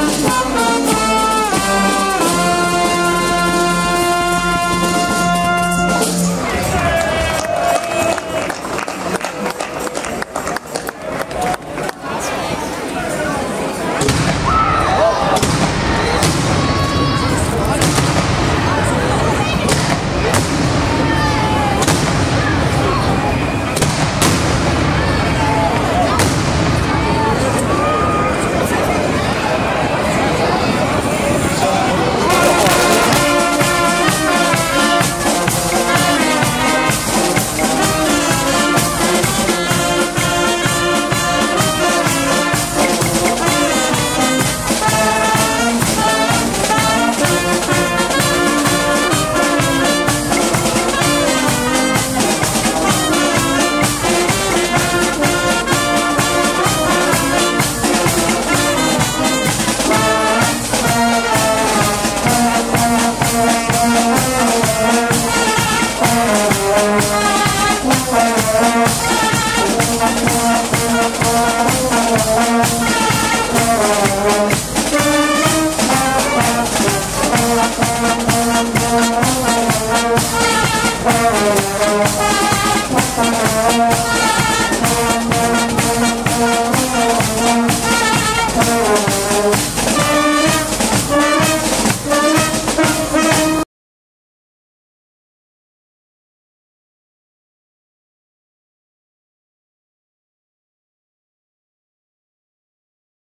Bye.